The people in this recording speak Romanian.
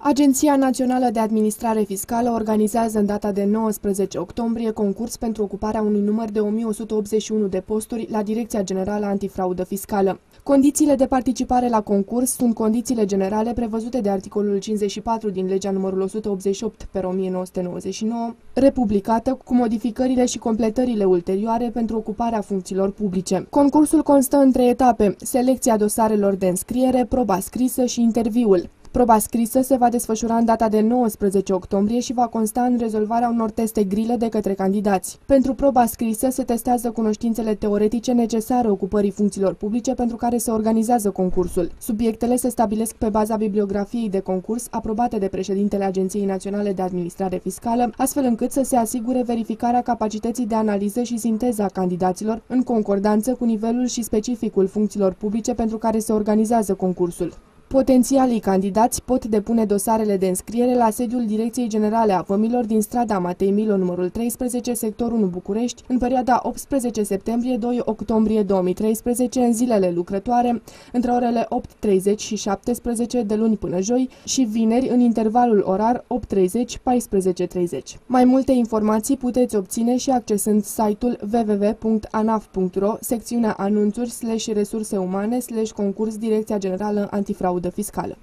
Agenția Națională de Administrare Fiscală organizează în data de 19 octombrie concurs pentru ocuparea unui număr de 1181 de posturi la Direcția Generală Antifraudă Fiscală. Condițiile de participare la concurs sunt condițiile generale prevăzute de articolul 54 din legea numărul 188 pe 1999, republicată cu modificările și completările ulterioare pentru ocuparea funcțiilor publice. Concursul constă în trei etape, selecția dosarelor de înscriere, proba scrisă și interviul. Proba scrisă se va desfășura în data de 19 octombrie și va consta în rezolvarea unor teste grile de către candidați. Pentru proba scrisă se testează cunoștințele teoretice necesare ocupării funcțiilor publice pentru care se organizează concursul. Subiectele se stabilesc pe baza bibliografiei de concurs aprobate de președintele Agenției Naționale de Administrare Fiscală, astfel încât să se asigure verificarea capacității de analiză și sinteză a candidaților în concordanță cu nivelul și specificul funcțiilor publice pentru care se organizează concursul. Potențialii candidați pot depune dosarele de înscriere la sediul Direcției Generale a Vămilor din strada Matei Milo numărul 13, sectorul 1 București, în perioada 18 septembrie-2 octombrie 2013, în zilele lucrătoare, între orele 8.30 și 17 de luni până joi și vineri în intervalul orar 8.30-14.30. Mai multe informații puteți obține și accesând site-ul www.anaf.ro, secțiunea anunțuri slash resurse umane slash concurs Direcția Generală Antifraudă fraudă fiscală.